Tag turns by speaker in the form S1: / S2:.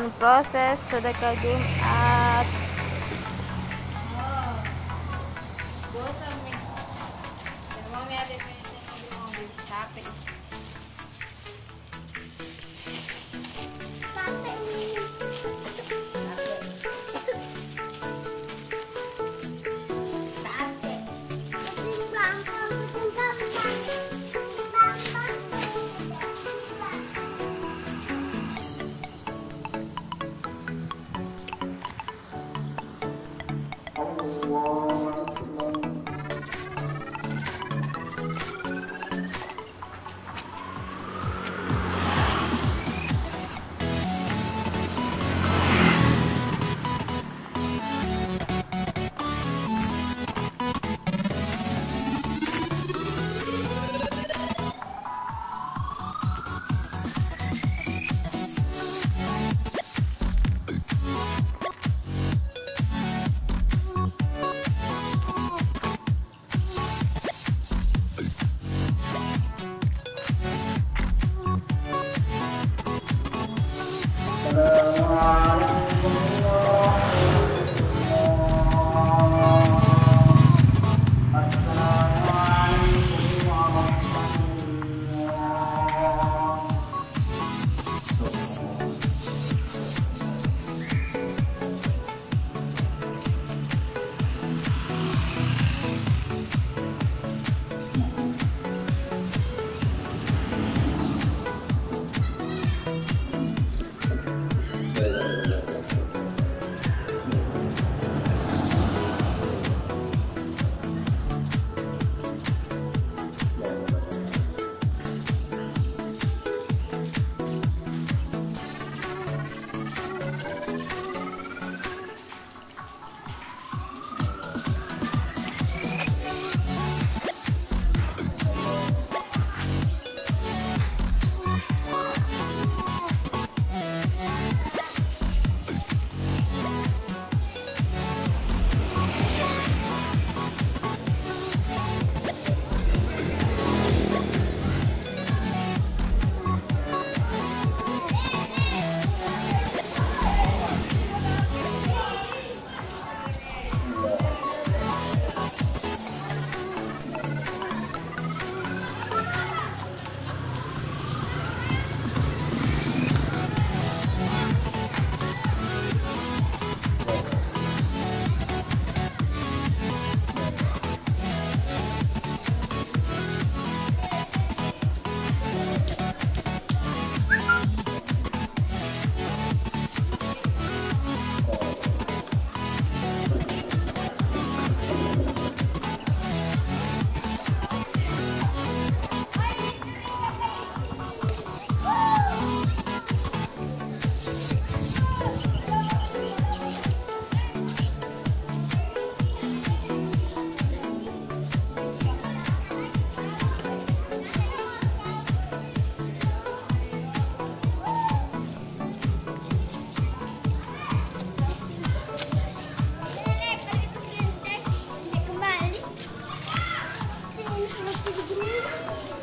S1: on process sedekah Jumat.
S2: السلام عليكم de mim.